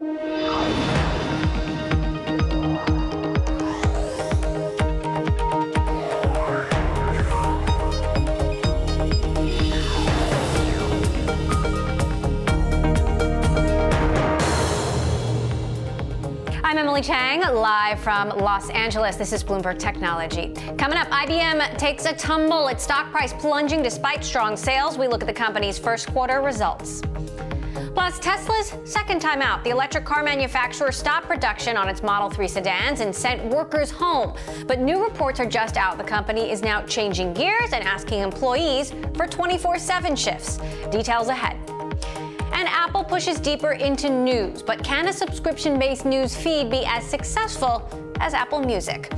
I'm Emily Chang, live from Los Angeles. This is Bloomberg Technology. Coming up, IBM takes a tumble, its stock price plunging despite strong sales. We look at the company's first quarter results. Plus, Tesla's second time out. The electric car manufacturer stopped production on its Model 3 sedans and sent workers home. But new reports are just out. The company is now changing gears and asking employees for 24 7 shifts. Details ahead. And Apple pushes deeper into news. But can a subscription based news feed be as successful as Apple Music?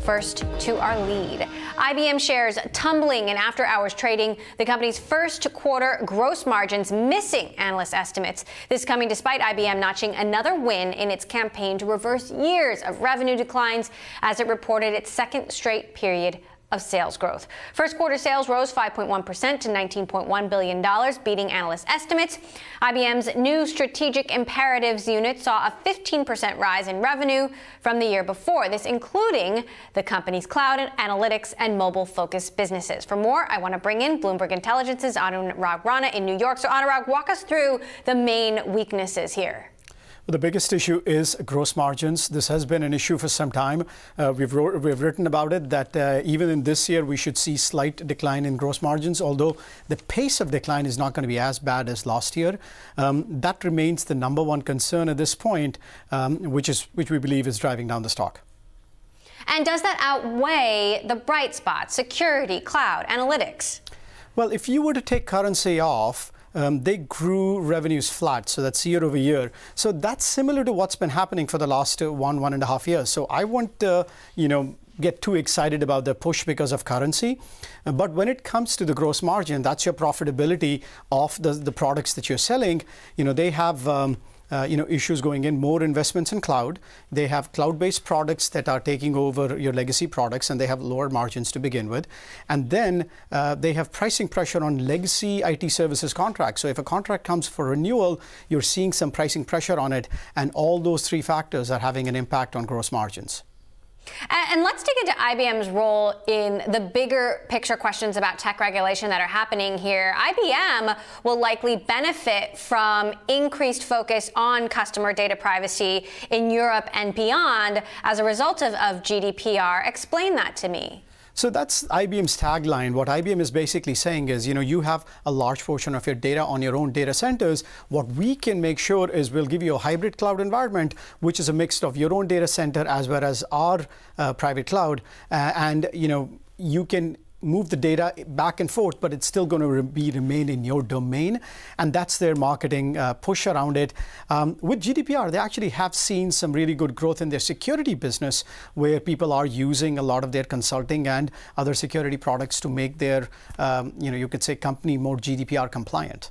First to our lead. IBM shares tumbling in after hours trading, the company's first quarter gross margins missing analyst estimates. This coming despite IBM notching another win in its campaign to reverse years of revenue declines as it reported its second straight period of sales growth. First quarter sales rose 5.1% to $19.1 billion, beating analyst estimates. IBM's new strategic imperatives unit saw a 15% rise in revenue from the year before, this including the company's cloud and analytics and mobile focused businesses. For more, I want to bring in Bloomberg Intelligence's Anurag Rana in New York. So, Anurag, walk us through the main weaknesses here. The biggest issue is gross margins. This has been an issue for some time. Uh, we've, wrote, we've written about it that uh, even in this year we should see slight decline in gross margins, although the pace of decline is not going to be as bad as last year. Um, that remains the number one concern at this point, um, which is which we believe is driving down the stock. And does that outweigh the bright spots, security, cloud, analytics? Well, if you were to take currency off, um, they grew revenues flat, so that's year over year. So that's similar to what's been happening for the last uh, one one and a half years. So I won't, you know, get too excited about the push because of currency. Uh, but when it comes to the gross margin, that's your profitability of the, the products that you're selling. You know, they have. Um, you know, issues going in, more investments in cloud. They have cloud-based products that are taking over your legacy products, and they have lower margins to begin with. And then uh, they have pricing pressure on legacy IT services contracts. So if a contract comes for renewal, you're seeing some pricing pressure on it, and all those three factors are having an impact on gross margins. And let's dig into IBM's role in the bigger picture questions about tech regulation that are happening here. IBM will likely benefit from increased focus on customer data privacy in Europe and beyond as a result of, of GDPR. Explain that to me. So that's IBM's tagline. What IBM is basically saying is, you know, you have a large portion of your data on your own data centers. What we can make sure is we'll give you a hybrid cloud environment, which is a mix of your own data center as well as our uh, private cloud. Uh, and, you know, you can move the data back and forth, but it's still going to be remain in your domain, and that's their marketing uh, push around it. Um, with GDPR, they actually have seen some really good growth in their security business, where people are using a lot of their consulting and other security products to make their, um, you know, you could say, company more GDPR compliant.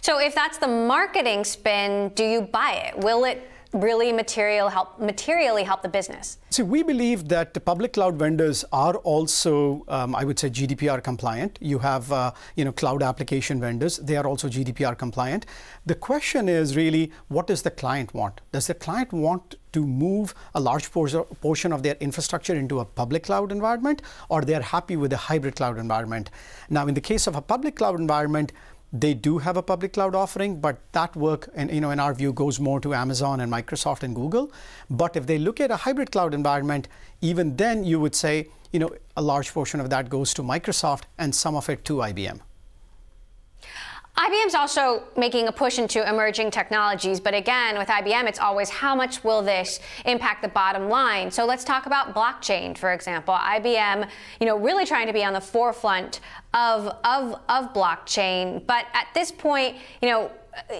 So, if that's the marketing spin, do you buy it? Will it really material help, materially help the business? See, we believe that the public cloud vendors are also, um, I would say, GDPR compliant. You have, uh, you know, cloud application vendors; they are also GDPR compliant. The question is really, what does the client want? Does the client want to move a large portion of their infrastructure into a public cloud environment, or they are happy with a hybrid cloud environment? Now, in the case of a public cloud environment, they do have a public cloud offering, but that work, you know, in our view, goes more to Amazon and Microsoft and Google. But if they look at a hybrid cloud environment, even then you would say, you know, a large portion of that goes to Microsoft and some of it to IBM. IBM's also making a push into emerging technologies, but again, with IBM, it's always how much will this impact the bottom line? So let's talk about blockchain, for example. IBM, you know, really trying to be on the forefront of, of, of blockchain, but at this point, you know,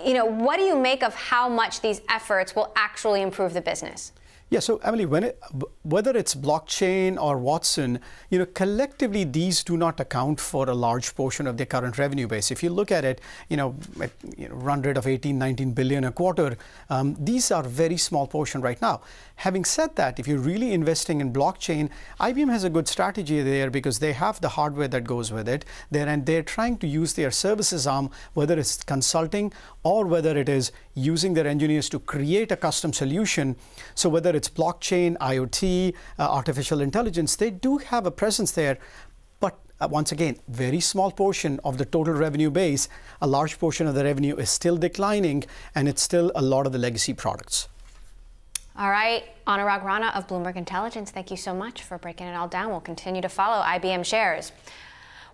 you know, what do you make of how much these efforts will actually improve the business? Yeah, so Emily, it, whether it's blockchain or Watson, you know, collectively these do not account for a large portion of their current revenue base. If you look at it, you know, at, you know run rate of 18, 19 billion a quarter, um, these are very small portion right now. Having said that, if you're really investing in blockchain, IBM has a good strategy there because they have the hardware that goes with it there, and they're trying to use their services arm, whether it's consulting or whether it is using their engineers to create a custom solution. So whether it's blockchain, IoT, uh, artificial intelligence, they do have a presence there. But uh, once again, very small portion of the total revenue base. A large portion of the revenue is still declining, and it's still a lot of the legacy products. All right, Anurag Rana of Bloomberg Intelligence, thank you so much for breaking it all down. We'll continue to follow IBM shares.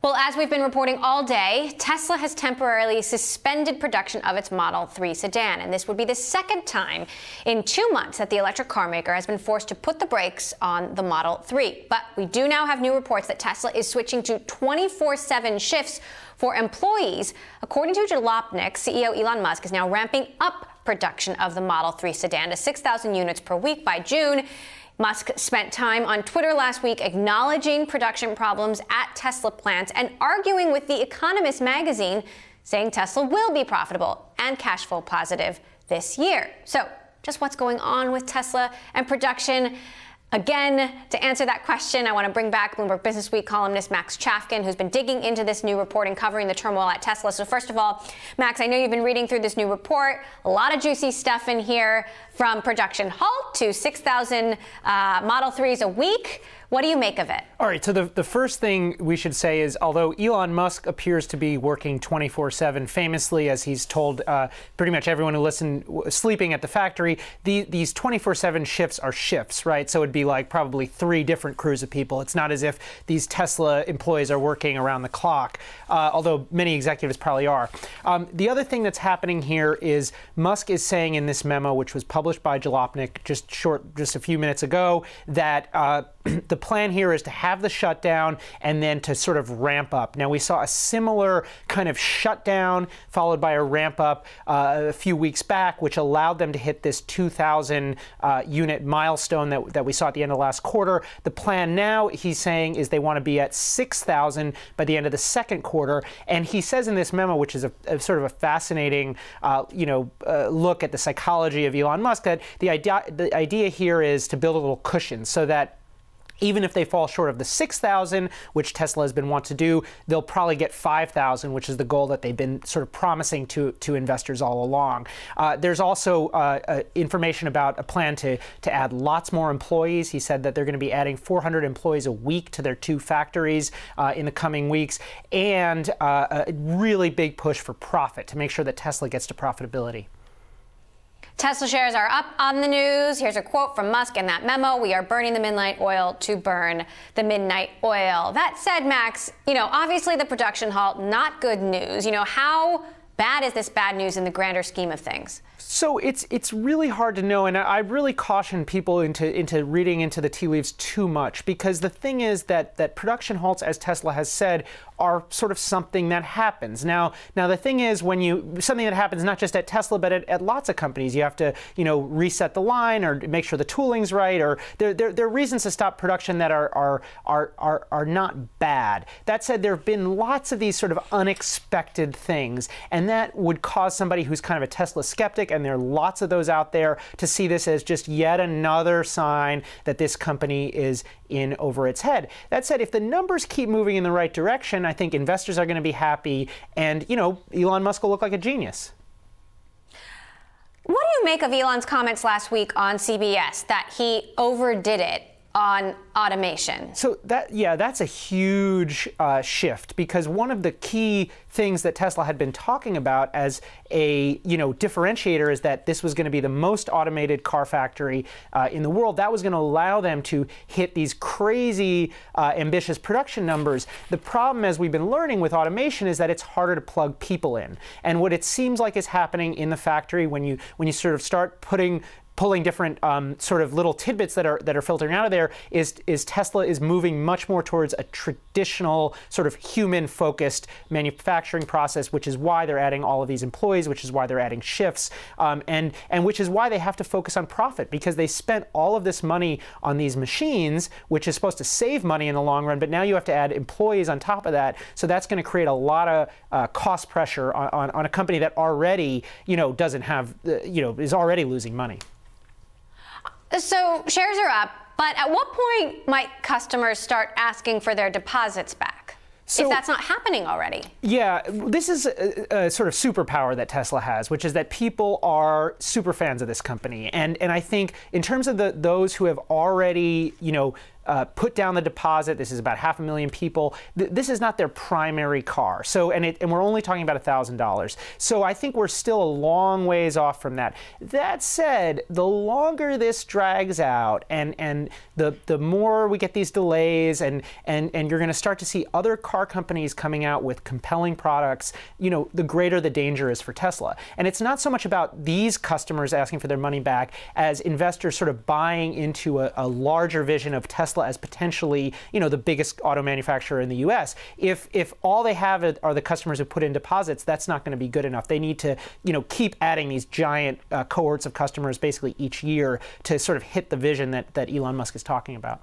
Well, as we've been reporting all day, Tesla has temporarily suspended production of its Model 3 sedan, and this would be the second time in two months that the electric car maker has been forced to put the brakes on the Model 3. But we do now have new reports that Tesla is switching to 24 7 shifts for employees. According to Jalopnik, CEO Elon Musk is now ramping up production of the Model 3 sedan to 6,000 units per week by June. Musk spent time on Twitter last week acknowledging production problems at Tesla plants and arguing with The Economist magazine, saying Tesla will be profitable and cash flow positive this year. So, just what's going on with Tesla and production? Again, to answer that question, I want to bring back Bloomberg Business Week columnist Max Chafkin, who's been digging into this new report and covering the turmoil at Tesla. So, first of all, Max, I know you've been reading through this new report. A lot of juicy stuff in here from production halt to 6,000 uh, Model 3s a week. What do you make of it? All right. So the, the first thing we should say is although Elon Musk appears to be working 24 7, famously, as he's told uh, pretty much everyone who listened, sleeping at the factory, the, these 24 7 shifts are shifts, right? So it'd be like probably three different crews of people. It's not as if these Tesla employees are working around the clock, uh, although many executives probably are. Um, the other thing that's happening here is Musk is saying in this memo, which was published by Jalopnik just short, just a few minutes ago, that uh, the plan here is to have the shutdown and then to sort of ramp up. Now, we saw a similar kind of shutdown followed by a ramp up uh, a few weeks back, which allowed them to hit this 2,000 uh, unit milestone that, that we saw at the end of last quarter. The plan now, he's saying, is they want to be at 6,000 by the end of the second quarter. And he says in this memo, which is a, a sort of a fascinating, uh, you know, uh, look at the psychology of Elon Musk, that the idea, the idea here is to build a little cushion so that even if they fall short of the 6,000, which Tesla has been want to do, they'll probably get 5,000, which is the goal that they've been sort of promising to, to investors all along. Uh, there's also uh, uh, information about a plan to, to add lots more employees. He said that they're going to be adding 400 employees a week to their two factories uh, in the coming weeks, and uh, a really big push for profit to make sure that Tesla gets to profitability. Tesla shares are up on the news. Here's a quote from Musk in that memo. We are burning the midnight oil to burn the midnight oil. That said, Max, you know, obviously the production halt, not good news. You know, how bad is this bad news in the grander scheme of things? So it's it's really hard to know, and I, really caution people into into reading into the tea leaves too much because the thing is that that production halts, as Tesla has said, are sort of something that happens. Now, now the thing is, when you something that happens not just at Tesla but at, at lots of companies, you have to you know reset the line or make sure the tooling's right, or there, there, there are reasons to stop production that are are are are, are not bad. That said, there have been lots of these sort of unexpected things, and that would cause somebody who's kind of a Tesla skeptic, and there are lots of those out there, to see this as just yet another sign that this company is in over its head. That said, if the numbers keep moving in the right direction, I think investors are going to be happy, and you know, Elon Musk will look like a genius. What do you make of Elon's comments last week on CBS that he overdid it on automation. So that yeah, that's a huge uh, shift because one of the key things that Tesla had been talking about as a you know differentiator is that this was going to be the most automated car factory uh, in the world. That was going to allow them to hit these crazy uh, ambitious production numbers. The problem, as we've been learning with automation, is that it's harder to plug people in. And what it seems like is happening in the factory when you when you sort of start putting pulling different um, sort of little tidbits that are that are filtering out of there is is Tesla is moving much more towards a traditional sort of human focused manufacturing process, which is why they're adding all of these employees, which is why they're adding shifts, um, and and which is why they have to focus on profit because they spent all of this money on these machines, which is supposed to save money in the long run, but now you have to add employees on top of that, so that's going to create a lot of uh, cost pressure on, on, on, a company that already you know doesn't have uh, you know is already losing money. So shares are up, but at what point might customers start asking for their deposits back? So, if that's not happening already. Yeah, this is a, a, sort of superpower that Tesla has, which is that people are super fans of this company, and and I think in terms of the those who have already you know uh, put down the deposit. This is about half a million people. Th- this is not their primary car. So, and, it, and we're only talking about $1,000. So I think we're still a long ways off from that. That said, the longer this drags out and, and the, the more we get these delays and, and, and you're going to start to see other car companies coming out with compelling products, you know, the greater the danger is for Tesla. And it's not so much about these customers asking for their money back as investors sort of buying into a, a larger vision of Tesla Tesla as potentially, you know, the biggest auto manufacturer in the U.S. If if all they have are the customers who put in deposits, that's not going to be good enough. They need to, you know, keep adding these giant uh, cohorts of customers basically each year to sort of hit the vision that that Elon Musk is talking about.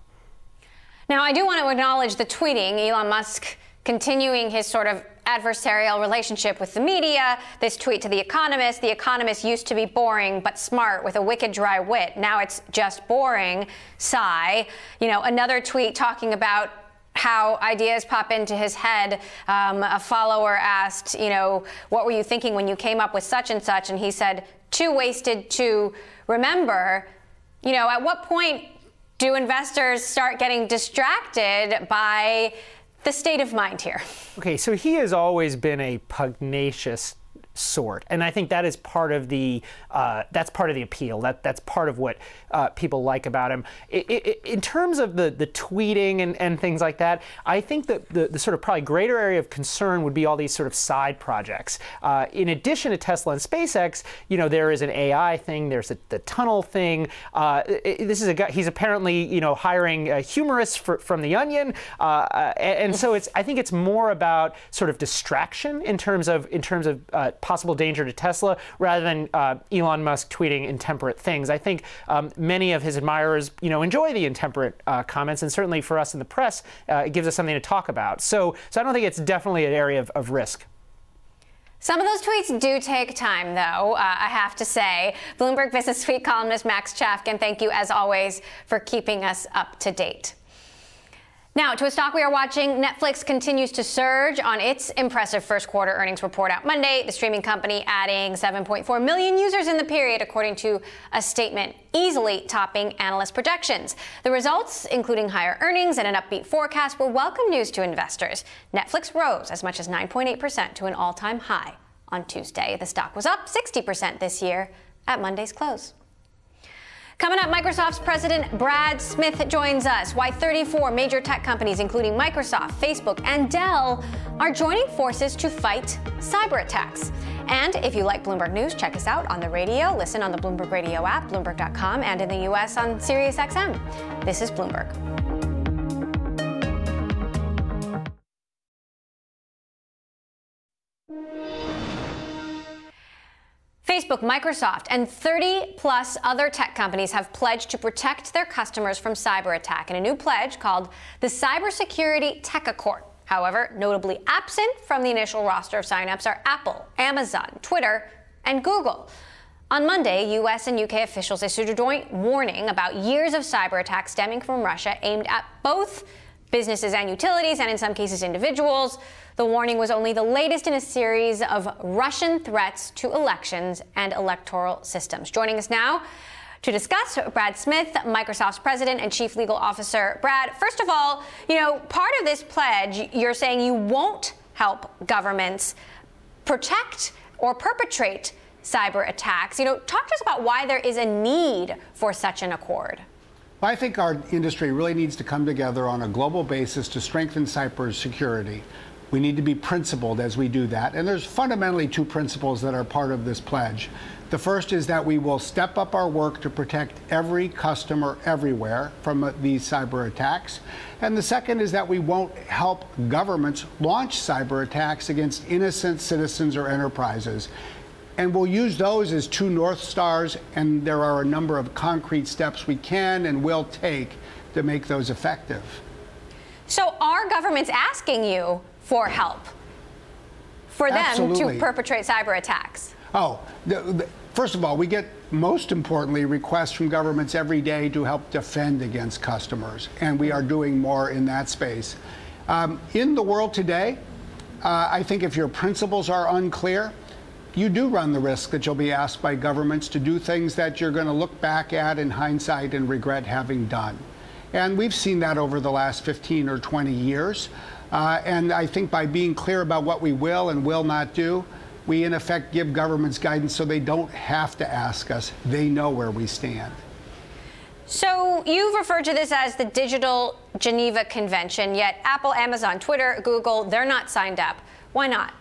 Now, I do want to acknowledge the tweeting. Elon Musk continuing his sort of adversarial relationship with the media. This tweet to The Economist The Economist used to be boring but smart with a wicked dry wit. Now it's just boring. Sigh. You know, another tweet talking about how ideas pop into his head. Um, a follower asked, you know, what were you thinking when you came up with such and such? And he said, too wasted to remember. You know, at what point do investors start getting distracted by the state of mind here. Okay, so he has always been a pugnacious sort, and I think that is part of the uh, that's part of the appeal. That that's part of what uh, people like about him. It, it, in terms of the the tweeting and, and things like that, I think that the, the sort of probably greater area of concern would be all these sort of side projects. Uh, in addition to Tesla and SpaceX, you know, there is an AI thing. There's a, the tunnel thing. Uh, it, this is a guy. He's apparently you know hiring humorists for, from The Onion, uh, uh, and, and, so it's I think it's more about sort of distraction in terms of in terms of possible danger to Tesla rather than Elon Musk tweeting intemperate things. I think um, many of his admirers, you know, enjoy the intemperate uh, comments, and certainly for us in the press, uh, it gives us something to talk about. So, so I don't think it's definitely an area of, of risk. Some of those tweets do take time, though, uh, I have to say. Bloomberg Business Week columnist Max Chafkin, thank you as always for keeping us up to date. Now, to a stock we are watching, Netflix continues to surge on its impressive first quarter earnings report out Monday. The streaming company adding 7.4 million users in the period, according to a statement, easily topping analyst projections. The results, including higher earnings and an upbeat forecast, were welcome news to investors. Netflix rose as much as 9.8% to an all time high on Tuesday. The stock was up 60% this year at Monday's close. Coming up, Microsoft's president Brad Smith joins us. Why 34 major tech companies, including Microsoft, Facebook, and Dell, are joining forces to fight cyber attacks. And if you like Bloomberg News, check us out on the radio. Listen on the Bloomberg Radio app, Bloomberg.com, and in the U.S. on SiriusXM. This is Bloomberg. Facebook, Microsoft, and 30 plus other tech companies have pledged to protect their customers from cyber attack in a new pledge called the Cybersecurity Tech Accord. However, notably absent from the initial roster of signups are Apple, Amazon, Twitter, and Google. On Monday, US and UK officials issued a joint warning about years of cyber attacks stemming from Russia aimed at both businesses and utilities, and in some cases, individuals. The warning was only the latest in a series of Russian threats to elections and electoral systems. Joining us now to discuss Brad Smith, Microsoft's president and chief legal officer. Brad, first of all, you know, part of this pledge, you're saying you won't help governments protect or perpetrate cyber attacks. You know, talk to us about why there is a need for such an accord. I think our industry really needs to come together on a global basis to strengthen cyber security. We need to be principled as we do that. And there's fundamentally two principles that are part of this pledge. The first is that we will step up our work to protect every customer everywhere from uh, these cyber attacks. And the second is that we won't help governments launch cyber attacks against innocent citizens or enterprises. And we'll use those as two North Stars, and there are a number of concrete steps we can and will take to make those effective. So, our governments asking you for help for them Absolutely. to perpetrate cyber attacks? Oh, the, the, first of all, we get most importantly requests from governments every day to help defend against customers, and we are doing more in that space. Um, in the world today, uh, I think if your principles are unclear, you do run the risk that you'll be asked by governments to do things that you're going to look back at in hindsight and regret having done. And we've seen that over the last 15 or 20 years. Uh, and I think by being clear about what we will and will not do, we in effect give governments guidance so they don't have to ask us. They know where we stand. So you've referred to this as the Digital Geneva Convention, yet Apple, Amazon, Twitter, Google, they're not signed up. Why not?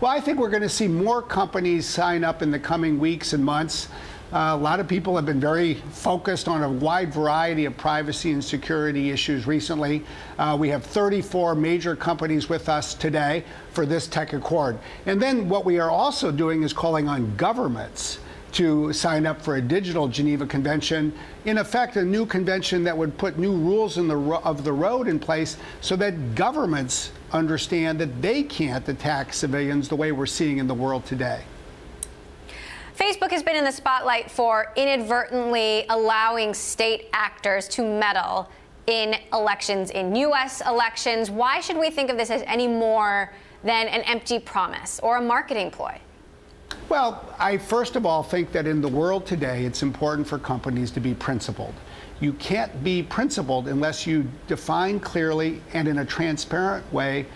Well, I think we're going to see more companies sign up in the coming weeks and months. Uh, a lot of people have been very focused on a wide variety of privacy and security issues recently. Uh, we have 34 major companies with us today for this tech accord. And then what we are also doing is calling on governments to sign up for a digital Geneva Convention. In effect, a new convention that would put new rules the of the road in place so that governments understand that they can't attack civilians the way we're seeing in the world today. Facebook has been in the spotlight for inadvertently allowing state actors to meddle in elections, in U.S. elections. Why should we think of this as any more than an empty promise or a marketing ploy? Well, I first of all think that in the world today, it's important for companies to be principled. You can't be principled unless you define clearly and in a transparent way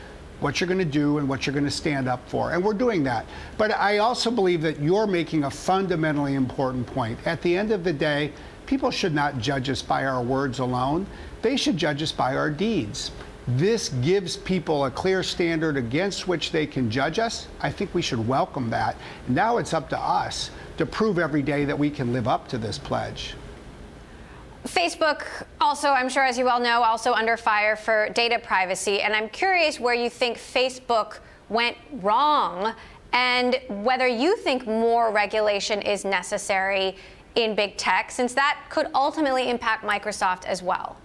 what you're going to do and what you're going to stand up for. And we're doing that. But I also believe that you're making a fundamentally important point. At the end of the day, people should not judge us by our words alone, they should judge us by our deeds. This gives people a clear standard against which they can judge us. I think we should welcome that. Now it's up to us to prove every day that we can live up to this pledge. Facebook, also, I'm sure as you well know, also under fire for data privacy. And I'm curious where you think Facebook went wrong and whether you think more regulation is necessary in big tech, since that could ultimately impact Microsoft as well.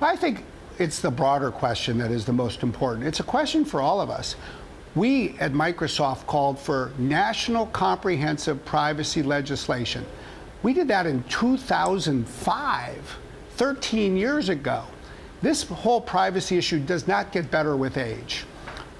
I think it's the broader question that is the most important. It's a question for all of us. We at Microsoft called for national comprehensive privacy legislation. We did that in 2005, 13 years ago. This whole privacy issue does not get better with age.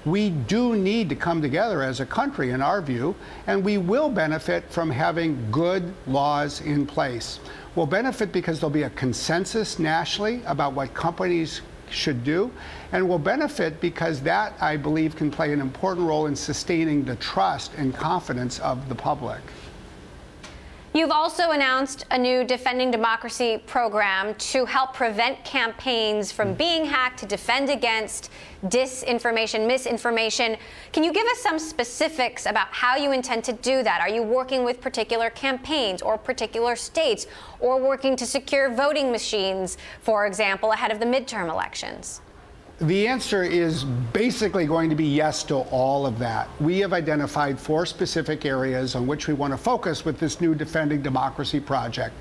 We do need to come together as a country, in our view, and we will benefit from having good laws in place. We'll benefit because there'll be a consensus nationally about what companies should do, and we'll benefit because that, I believe, can play an important role in sustaining the trust and confidence of the public. You've also announced a new Defending Democracy program to help prevent campaigns from being hacked, to defend against disinformation, misinformation. Can you give us some specifics about how you intend to do that? Are you working with particular campaigns or particular states, or working to secure voting machines, for example, ahead of the midterm elections? The answer is basically going to be yes to all of that. We have identified four specific areas on which we want to focus with this new Defending Democracy project.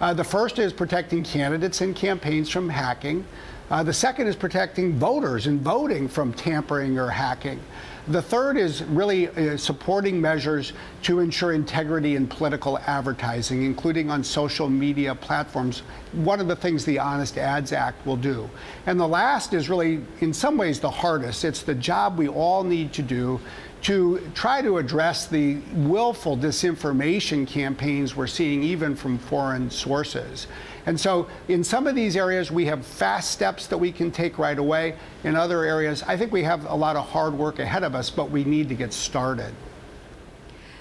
Uh, the first is protecting candidates and campaigns from hacking. Uh, the second is protecting voters and voting from tampering or hacking. The third is really uh, supporting measures to ensure integrity in political advertising, including on social media platforms. One of the things the Honest Ads Act will do. And the last is really, in some ways, the hardest. It's the job we all need to do to try to address the willful disinformation campaigns we're seeing even from foreign sources. And so, in some of these areas, we have fast steps that we can take right away. In other areas, I think we have a lot of hard work ahead of us, but we need to get started.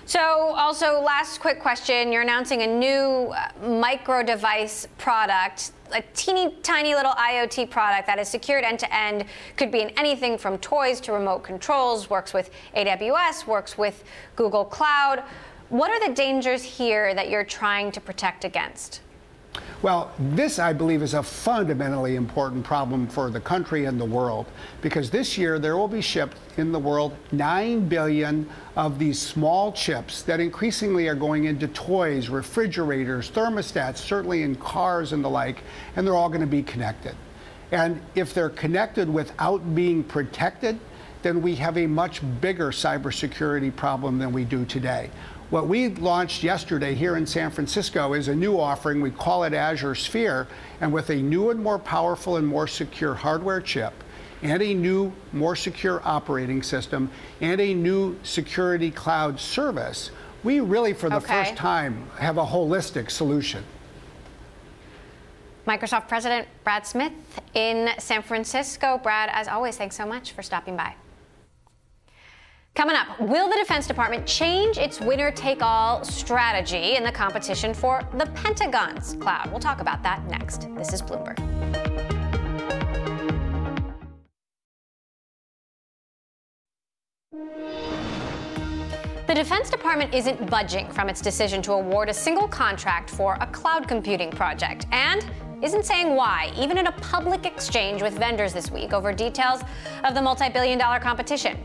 So, also, last quick question. You're announcing a new uh, micro device product a teeny tiny little IoT product that is secured end to end, could be in anything from toys to remote controls, works with AWS, works with Google Cloud. What are the dangers here that you're trying to protect against? Well, this, I believe, is a fundamentally important problem for the country and the world because this year there will be shipped in the world 9 billion of these small chips that increasingly are going into toys, refrigerators, thermostats, certainly in cars and the like, and they're all going to be connected. And if they're connected without being protected, then we have a much bigger cybersecurity problem than we do today. What we launched yesterday here in San Francisco is a new offering. We call it Azure Sphere. And with a new and more powerful and more secure hardware chip, and a new, more secure operating system, and a new security cloud service, we really, for the okay. first time, have a holistic solution. Microsoft President Brad Smith in San Francisco. Brad, as always, thanks so much for stopping by. Coming up, will the Defense Department change its winner take all strategy in the competition for the Pentagon's cloud? We'll talk about that next. This is Bloomberg. The Defense Department isn't budging from its decision to award a single contract for a cloud computing project. And isn't saying why, even in a public exchange with vendors this week over details of the multi billion dollar competition.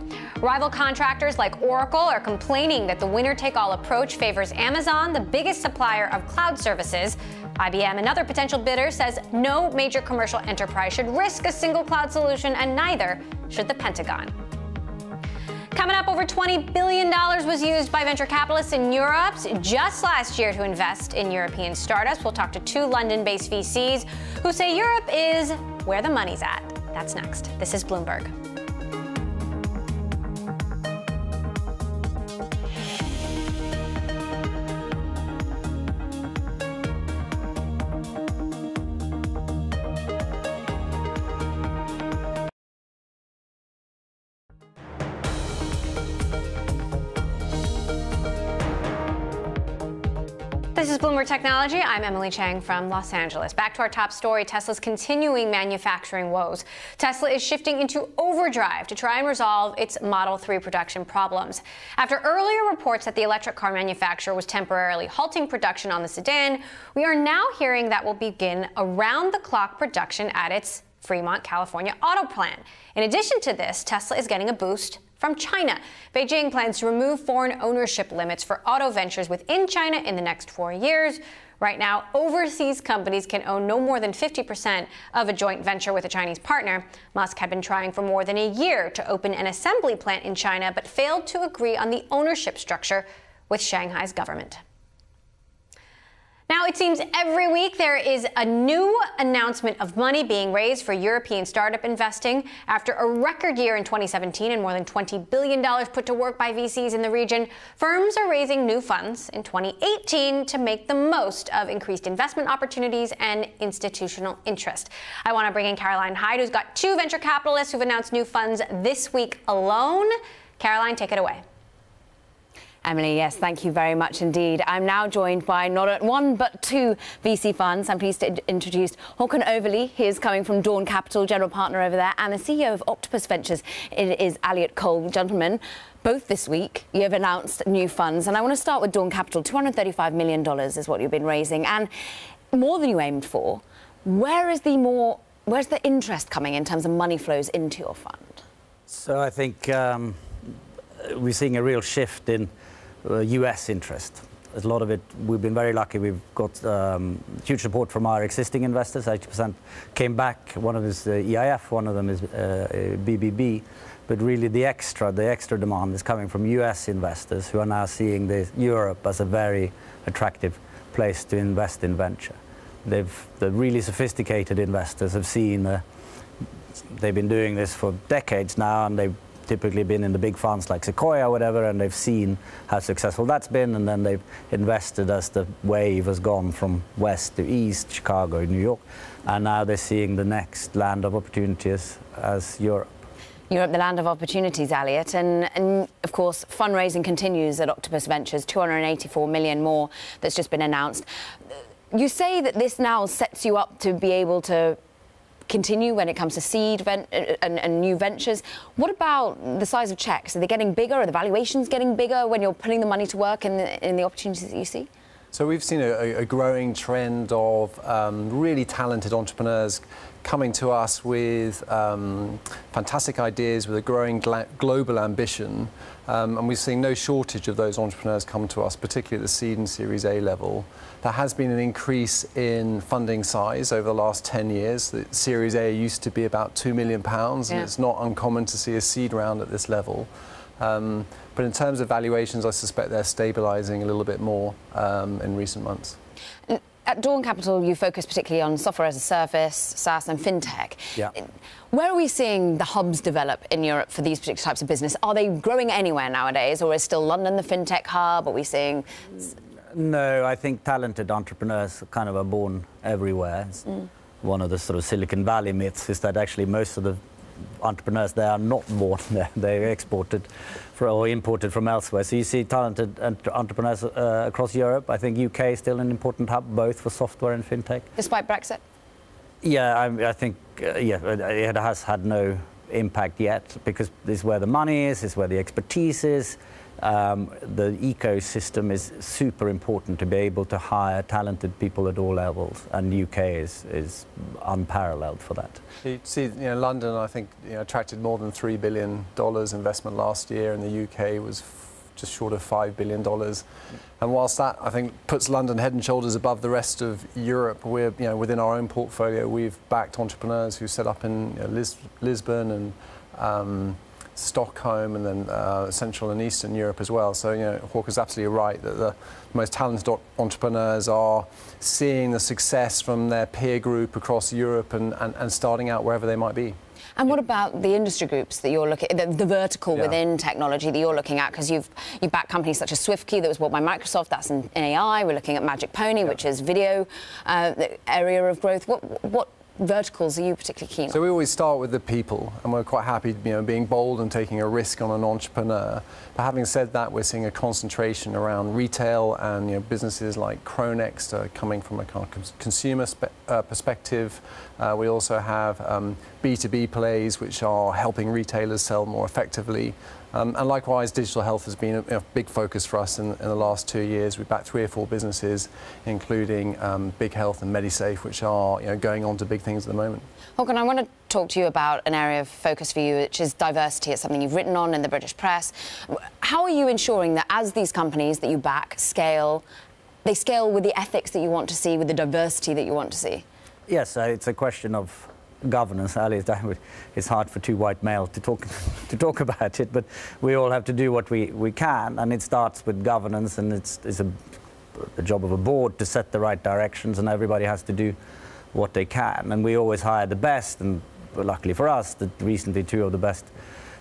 Rival contractors like Oracle are complaining that the winner take all approach favors Amazon, the biggest supplier of cloud services. IBM, another potential bidder, says no major commercial enterprise should risk a single cloud solution, and neither should the Pentagon. Coming up, over $20 billion was used by venture capitalists in Europe just last year to invest in European startups. We'll talk to two London based VCs who say Europe is where the money's at. That's next. This is Bloomberg. Technology. I'm Emily Chang from Los Angeles. Back to our top story Tesla's continuing manufacturing woes. Tesla is shifting into overdrive to try and resolve its Model 3 production problems. After earlier reports that the electric car manufacturer was temporarily halting production on the sedan, we are now hearing that will begin around the clock production at its Fremont, California auto plant. In addition to this, Tesla is getting a boost from China. Beijing plans to remove foreign ownership limits for auto ventures within China in the next four years. Right now, overseas companies can own no more than 50% of a joint venture with a Chinese partner. Musk had been trying for more than a year to open an assembly plant in China, but failed to agree on the ownership structure with Shanghai's government. Now, it seems every week there is a new announcement of money being raised for European startup investing. After a record year in 2017 and more than $20 billion put to work by VCs in the region, firms are raising new funds in 2018 to make the most of increased investment opportunities and institutional interest. I want to bring in Caroline Hyde, who's got two venture capitalists who've announced new funds this week alone. Caroline, take it away. Emily, yes, thank you very much indeed. I'm now joined by not one but two VC funds. I'm pleased to introduce Håkon Overli. He is coming from Dawn Capital, general partner over there, and the CEO of Octopus Ventures it is Elliot Cole. Gentlemen, both this week you have announced new funds, and I want to start with Dawn Capital. $235 million is what you've been raising, and more than you aimed for. Where is the more, where's the interest coming in terms of money flows into your fund? So I think um, we're seeing a real shift in US uh, interest. A lot of it, we've been very lucky. We've got um, huge support from our existing investors. 80% came back. One of them is EIF, one of them is BBB. Uh, but really, the extra, the extra demand is coming from US investors who are now seeing Europe as a very attractive place to invest in venture. They've, the really sophisticated investors have seen, uh, they've been doing this for decades now, and they've typically been in the big funds like Sequoia or whatever, and they've seen how successful that's been, and then they've invested as the wave has gone from west to east, Chicago, New York, and now they're seeing the next land of opportunities as Europe. Europe, the land of opportunities, Elliot. And, and, of course, fundraising continues at Octopus Ventures, 284 million more that's just been announced. you say that this now sets you up to be able to continue when it comes to seed vent- uh, and, and, new ventures. What about the size of checks? Are they getting bigger? Are the valuations getting bigger when you're putting the money to work in the, in the opportunities that you see? So we've seen a, a growing trend of um, really talented entrepreneurs coming to us with um, fantastic ideas, with a growing gla- global ambition. Um, and we're seeing no shortage of those entrepreneurs come to us, particularly at the seed and Series A level. There has been an increase in funding size over the last 10 years. The Series A used to be about £2 million, and yeah. it's not uncommon to see a seed round at this level. Um, but in terms of valuations, I suspect they're stabilising a little bit more um, in recent months. At Dawn Capital, you focus particularly on software as a service, SaaS, and fintech. Yeah. Where are we seeing the hubs develop in Europe for these particular types of business? Are they growing anywhere nowadays, or is still London the fintech hub? Are we seeing? No, I think talented entrepreneurs kind of are born everywhere. Mm. One of the sort of Silicon Valley myths is that actually most of the entrepreneurs they are not born there; they're exported or imported from elsewhere. So you see talented entrepreneurs uh, across Europe. I think UK is still an important hub, both for software and fintech. Despite Brexit. Yeah, I, I think uh, yeah, it has had no impact yet because this is where the money is, this is where the expertise is um, the ecosystem is super important to be able to hire talented people at all levels, and the UK is, is unparalleled for that. You see, you know, London, I think, you know, attracted more than $3 billion investment last year, and the UK was just short of $5 billion. And whilst that, I think, puts London head and shoulders above the rest of Europe, we're, you know, within our own portfolio, we've backed entrepreneurs who set up in you know, Lis- Lisbon and um, Stockholm and then uh, Central and Eastern Europe as well. So, you know, Håkon's absolutely right that the most talented entrepreneurs are seeing the success from their peer group across Europe and, and, and starting out wherever they might be. And what about the industry groups that you're looking, the, the vertical yeah. within technology that you're looking at? Because you've you back companies such as SwiftKey that was bought by Microsoft. That's in, AI. We're looking at Magic Pony, yeah. which is video uh, area of growth. What what verticals are you particularly keen on? So we always start with the people, and we're quite happy, you know, being bold and taking a risk on an entrepreneur. But having said that, we're seeing a concentration around retail and you know, businesses like Chronext uh, coming from a kind of consumer uh, perspective. Uh, we also have um, B2B plays, which are helping retailers sell more effectively. Um, and likewise, digital health has been a, a big focus for us in, in, the last two years. We've backed three or four businesses, including um, Big Health and Medisafe, which are you know, going on to big things at the moment. Håkon, I want to talk to you about an area of focus for you, which is diversity. It's something you've written on in the British press. How are you ensuring that as these companies that you back scale, they scale with the ethics that you want to see, with the diversity that you want to see? Yes, uh, it's a question of governance. Ali, it's hard for two white males to talk to talk about it, but we all have to do what we, we can, and it starts with governance, and it's, it's a, the job of a board to set the right directions, and everybody has to do what they can. And we always hire the best, and luckily for us, that recently two of the best,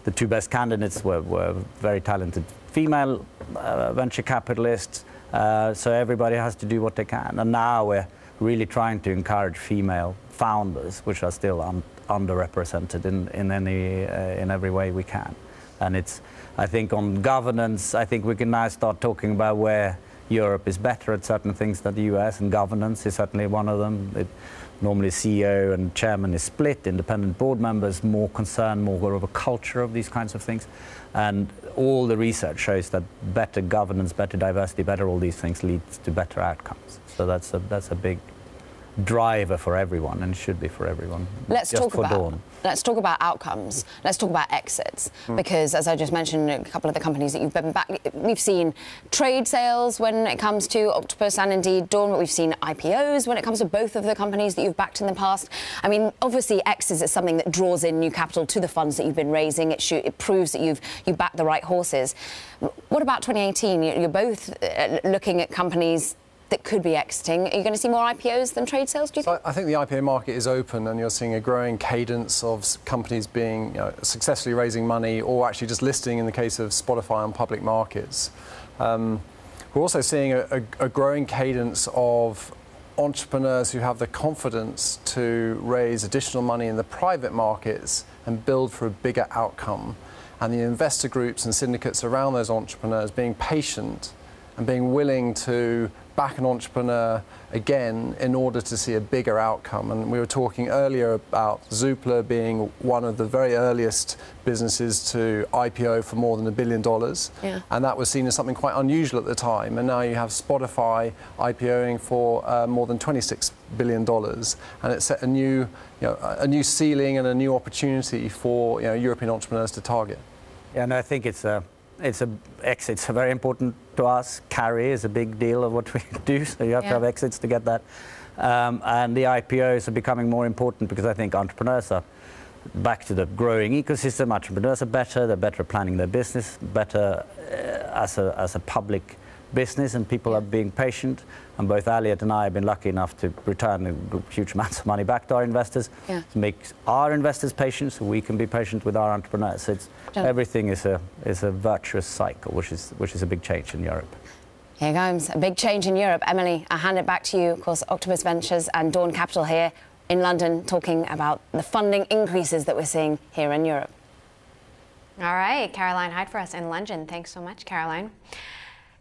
the two best candidates were, were very talented female uh, venture capitalists. Uh, so everybody has to do what they can, and now we're really trying to encourage female founders, which are still un underrepresented in, in, any, uh, in every way we can. And it's, I think on governance, I think we can now start talking about where Europe is better at certain things than the US, and governance is certainly one of them. It, normally CEO and chairman is split, independent board members more concerned, more of a culture of these kinds of things. And all the research shows that better governance, better diversity, better all these things leads to better outcomes. So that's a, that's a big driver for everyone and should be for everyone. Let's talk about Dawn. let's talk about outcomes. Let's talk about exits mm. because as I just mentioned a couple of the companies that you've been back we've seen trade sales when it comes to Octopus and indeed Dawn but we've seen IPOs when it comes to both of the companies that you've backed in the past. I mean obviously exits is something that draws in new capital to the funds that you've been raising. It, should, it proves that you've you backed the right horses. What about 2018? You're both uh, looking at companies that could be exiting. Are you going to see more IPOs than trade sales, do you think? I think the IPO market is open and you're seeing a growing cadence of companies being you know, successfully raising money or actually just listing in the case of Spotify on public markets. Um, we're also seeing a, a, a growing cadence of entrepreneurs who have the confidence to raise additional money in the private markets and build for a bigger outcome. And the investor groups and syndicates around those entrepreneurs being patient and being willing to back an entrepreneur again in order to see a bigger outcome. And we were talking earlier about Zoopla being one of the very earliest businesses to IPO for more than a billion dollars. Yeah. And that was seen as something quite unusual at the time. And now you have Spotify IPOing for uh, more than $26 billion. And it set a new, you know, a new ceiling and a new opportunity for you know, European entrepreneurs to target. Yeah, and I think it's a it's a exits are very important to us. Carry is a big deal of what we do, so you have Yeah. to have exits to get that. Um, and the IPOs are becoming more important because I think entrepreneurs are back to the growing ecosystem. Entrepreneurs are better. They're better at planning their business, better uh, as a as a public business, and people are being patient. And both Elliot and I have been lucky enough to return huge amounts of money back to our investors Yeah. to make our investors patient, so we can be patient with our entrepreneurs. So it's Yeah. everything is a is a virtuous cycle, which is which is a big change in Europe. Here comes a big change in Europe. Emily, I hand it back to you. Of course, Octopus Ventures and Dawn Capital here in London talking about the funding increases that we're seeing here in Europe. All right, Caroline Hyde for us in London. Thanks so much, Caroline.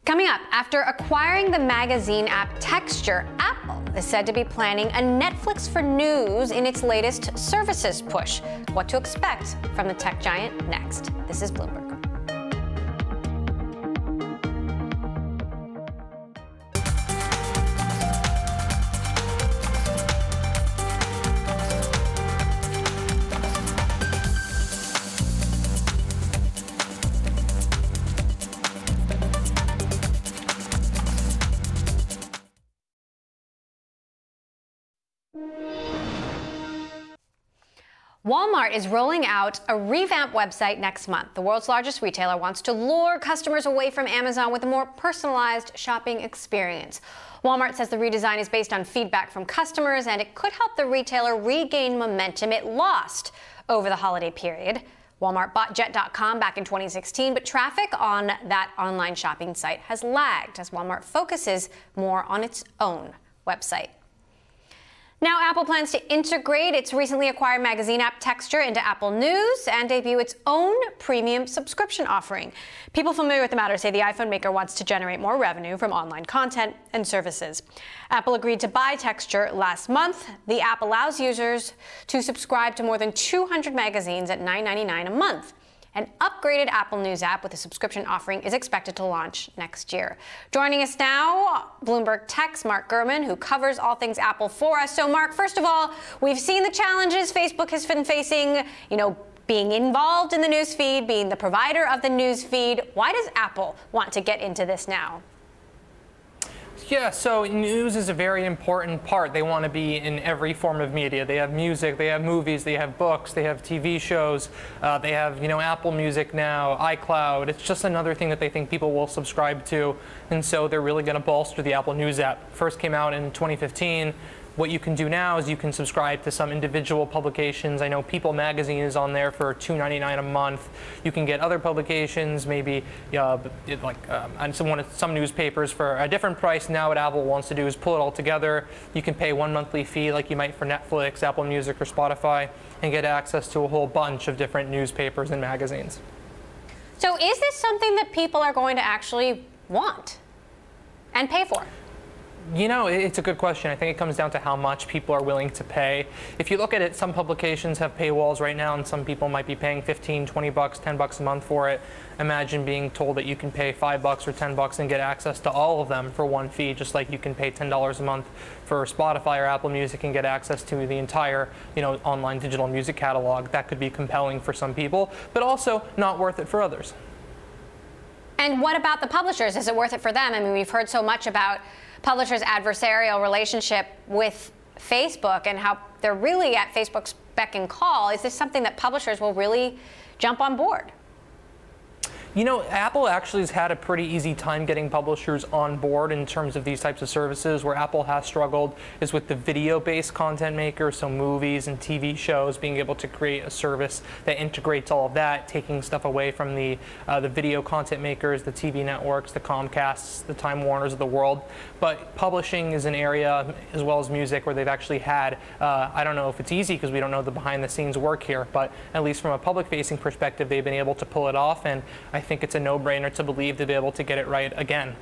Coming up, after acquiring the magazine app Texture, Apple is said to be planning a Netflix for news in its latest services push. What to expect from the tech giant next. This is Bloomberg. Walmart is rolling out a revamped website next month. The world's largest retailer wants to lure customers away from Amazon with a more personalized shopping experience. Walmart says the redesign is based on feedback from customers and it could help the retailer regain momentum it lost over the holiday period. Walmart bought Jet.com back in 2016, but traffic on that online shopping site has lagged as Walmart focuses more on its own website. Now, Apple plans to integrate its recently acquired magazine app Texture into Apple News and debut its own premium subscription offering. People familiar with the matter say the iPhone maker wants to generate more revenue from online content and services. Apple agreed to buy Texture last month. The app allows users to subscribe to more than 200 magazines at $9.99 a month. An upgraded Apple News app with a subscription offering is expected to launch next year. Joining us now, Bloomberg Tech's Mark Gurman, who covers all things Apple for us. So, Mark, first of all, we've seen the challenges Facebook has been facing, you know, being involved in the news feed, being the provider of the news feed. Why does Apple want to get into this now? Yeah, so news is a very important part. They want to be in every form of media. They have music, they have movies, they have books, they have TV shows, uh, they have you know Apple Music now, iCloud. It's just another thing that they think people will subscribe to, and so they're really going to bolster the Apple News app. First came out in 2015. What you can do now is you can subscribe to some individual publications. I know People Magazine is on there for $2.99 a month. You can get other publications, maybe uh, like um, and some some newspapers for a different price. Now, what Apple wants to do is pull it all together. You can pay one monthly fee, like you might for Netflix, Apple Music, or Spotify, and get access to a whole bunch of different newspapers and magazines. So, is this something that people are going to actually want and pay for? You know, it's a good question. I think it comes down to how much people are willing to pay. If you look at it, some publications have paywalls right now, and some people might be paying 15, 20 bucks, 10 bucks a month for it. Imagine being told that you can pay 5 bucks or 10 bucks and get access to all of them for one fee, just like you can pay $10 a month for Spotify or Apple Music and get access to the entire, you know, online digital music catalog. That could be compelling for some people, but also not worth it for others. And what about the publishers? Is it worth it for them? I mean, we've heard so much about publishers' adversarial relationship with Facebook and how they're really at Facebook's beck and call. Is this something that publishers will really jump on board? You know, Apple actually has had a pretty easy time getting publishers on board in terms of these types of services. Where Apple has struggled is with the video based content makers, so movies and TV shows, being able to create a service that integrates all of that, taking stuff away from the, uh, the video content makers, the TV networks, the Comcasts, the Time Warners of the world. But publishing is an area, as well as music, where they've actually had, uh, I don't know if it's easy because we don't know the behind the scenes work here, but at least from a public facing perspective, they've been able to pull it off. And I think it's a no brainer to believe they'll be able to get it right again.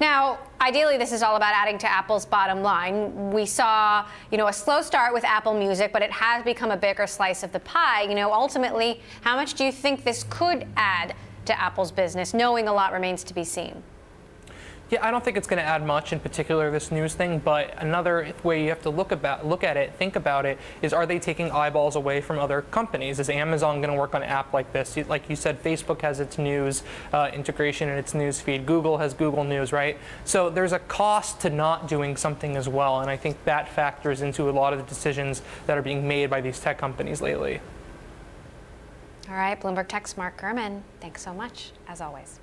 Now, ideally, this is all about adding to Apple's bottom line. We saw, you know, a slow start with Apple Music, but it has become a bigger slice of the pie. You know, ultimately, how much do you think this could add to Apple's business, knowing a lot remains to be seen? Yeah, I don't think it's going to add much in particular this news thing, but another way you have to look about look at it, think about it, is are they taking eyeballs away from other companies? Is Amazon going to work on an app like this? Like you said, Facebook has its news uh, integration in its news feed. Google has Google News, right? So there's a cost to not doing something as well, and I think that factors into a lot of the decisions that are being made by these tech companies lately. All right, Bloomberg Tech's Mark Gurman. Thanks so much, as always.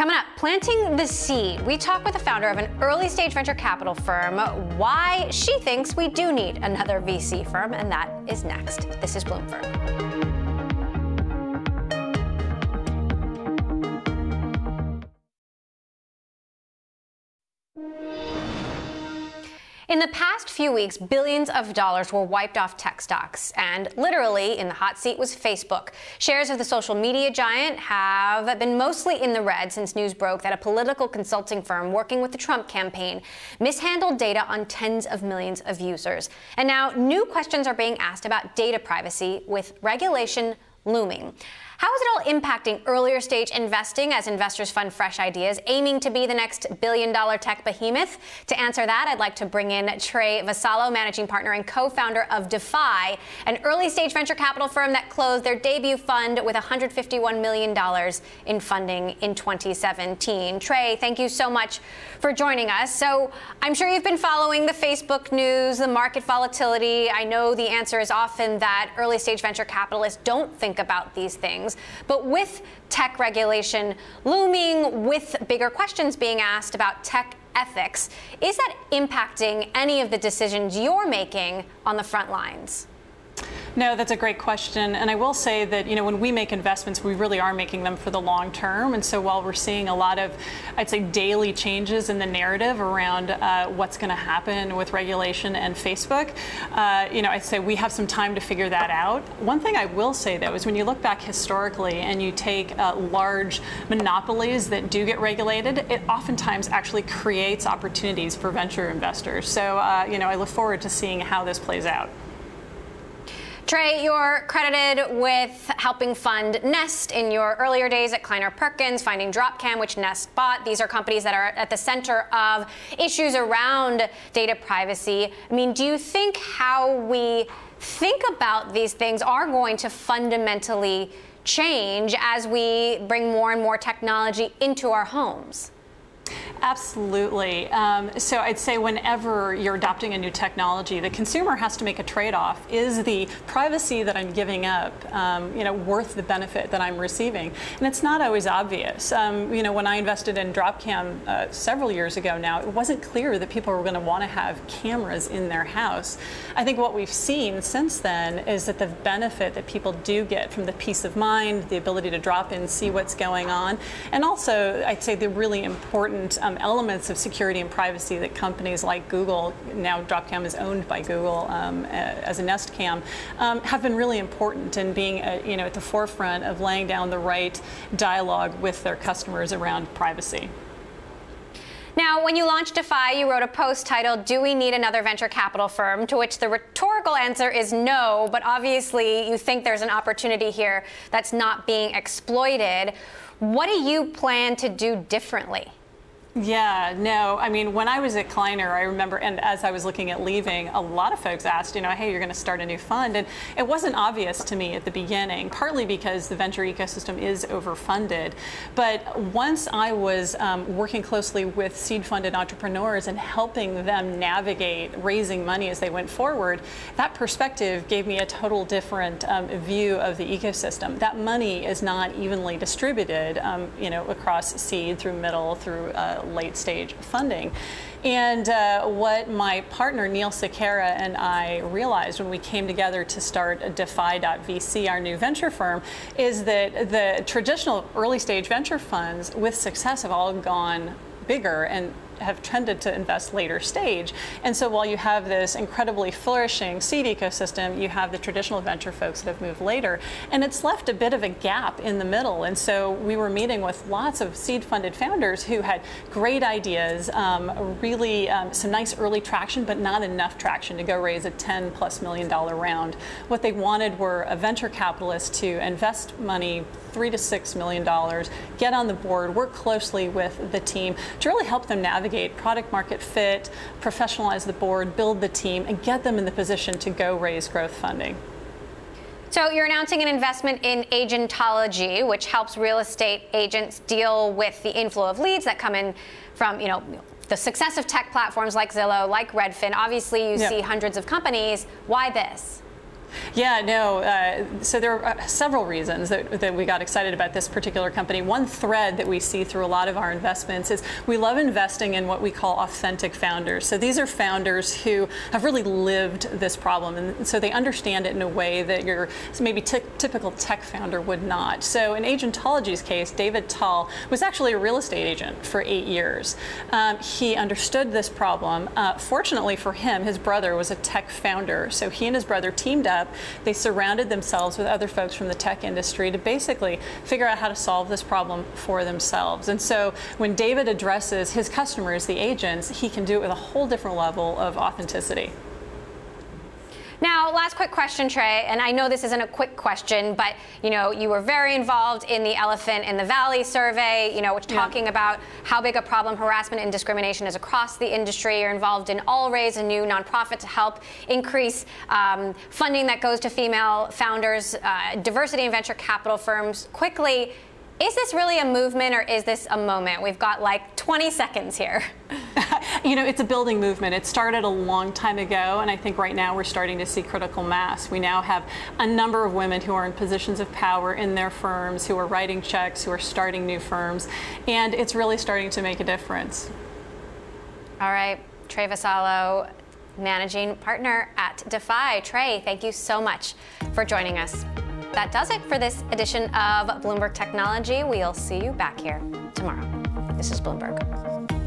Coming up, planting the seed. We talk with the founder of an early stage venture capital firm why she thinks we do need another VC firm, and that is next. This is Bloomberg. In the past few weeks, billions of dollars were wiped off tech stocks, and literally in the hot seat was Facebook. Shares of the social media giant have been mostly in the red since news broke that a political consulting firm working with the Trump campaign mishandled data on tens of millions of users. And now new questions are being asked about data privacy with regulation looming. How is it all impacting earlier stage investing as investors fund fresh ideas, aiming to be the next billion dollar tech behemoth? To answer that, I'd like to bring in Trae Vassallo, managing partner and co founder of Defy, an early stage venture capital firm that closed their debut fund with $151 million in funding in 2017. Trae, thank you so much for joining us. So I'm sure you've been following the Facebook news, the market volatility. I know the answer is often that early stage venture capitalists don't think about these things things. But with tech regulation looming, with bigger questions being asked about tech ethics, is that impacting any of the decisions you're making on the front lines? No, that's a great question. And I will say that, you know, when we make investments, we really are making them for the long term. And so while we're seeing a lot of, I'd say, daily changes in the narrative around uh, what's going to happen with regulation and Facebook, uh, you know, I'd say we have some time to figure that out. One thing I will say, though, is when you look back historically and you take uh, large monopolies that do get regulated, it oftentimes actually creates opportunities for venture investors. So, uh, you know, I look forward to seeing how this plays out. Trae, you're credited with helping fund Nest in your earlier days at Kleiner Perkins, finding Dropcam, which Nest bought. These are companies that are at the center of issues around data privacy. I mean, do you think how we think about these things are going to fundamentally change as we bring more and more technology into our homes? Absolutely. Um, so I'd say whenever you're adopting a new technology, the consumer has to make a trade-off. Is the privacy that I'm giving up, um, you know, worth the benefit that I'm receiving? And it's not always obvious. Um, you know, when I invested in Dropcam uh, several years ago now, it wasn't clear that people were going to want to have cameras in their house. I think what we've seen since then is that the benefit that people do get from the peace of mind, the ability to drop in, see what's going on, and also I'd say the really important um, elements of security and privacy that companies like Google, now Dropcam is owned by Google um, as a Nest Cam, um, have been really important in being uh, you know, at the forefront of laying down the right dialogue with their customers around privacy. Now, when you launched Defy, you wrote a post titled, Do We Need Another Venture Capital Firm? To which the rhetorical answer is no, but obviously you think there's an opportunity here that's not being exploited. What do you plan to do differently? Yeah, no. I mean, when I was at Kleiner, I remember, and as I was looking at leaving, a lot of folks asked, you know, hey, you're going to start a new fund. And it wasn't obvious to me at the beginning, partly because the venture ecosystem is overfunded. But once I was um, working closely with seed funded entrepreneurs and helping them navigate raising money as they went forward, that perspective gave me a total different um, view of the ecosystem. That money is not evenly distributed, um, you know, across seed through middle through uh, late stage funding. And uh, what my partner Neil Sequeira and I realized when we came together to start Defy.vc, our new venture firm, is that the traditional early stage venture funds with success have all gone bigger and have tended to invest later stage. And so while you have this incredibly flourishing seed ecosystem, you have the traditional venture folks that have moved later. And it's left a bit of a gap in the middle. And so we were meeting with lots of seed funded founders who had great ideas, um, really um, some nice early traction, but not enough traction to go raise a 10 plus million dollar round. What they wanted were a venture capitalist to invest money three to six million dollars, get on the board, work closely with the team to really help them navigate product market fit, professionalize the board, build the team, and get them in the position to go raise growth funding. So you're announcing an investment in Agentology, which helps real estate agents deal with the inflow of leads that come in from, you know, the success of tech platforms like Zillow, like Redfin. Obviously, you see hundreds of companies. Why this? Yeah, no. Uh, so there are uh, several reasons that, that we got excited about this particular company. One thread that we see through a lot of our investments is we love investing in what we call authentic founders. So these are founders who have really lived this problem, and so they understand it in a way that your maybe t- typical tech founder would not. So in Agentology's case, David Tull was actually a real estate agent for eight years. Um, he understood this problem. Uh, fortunately for him, his brother was a tech founder, so he and his brother teamed up up. They surrounded themselves with other folks from the tech industry to basically figure out how to solve this problem for themselves. And so when David addresses his customers, the agents, he can do it with a whole different level of authenticity. Now, last quick question, Trae, and I know this isn't a quick question, but you know, you were very involved in the Elephant in the Valley survey, you know, which talking yeah. about how big a problem harassment and discrimination is across the industry. You're involved in All Raise, a new nonprofit to help increase um, funding that goes to female founders, uh, diversity and venture capital firms. Quickly, is this really a movement or is this a moment? We've got like 20 seconds here. you know, it's a building movement. It started a long time ago, and I think right now we're starting to see critical mass. We now have a number of women who are in positions of power in their firms, who are writing checks, who are starting new firms, and it's really starting to make a difference. All right, Trae Vassallo, managing partner at Defy. Trae, thank you so much for joining us. That does it for this edition of Bloomberg Technology. We'll see you back here tomorrow. This is Bloomberg.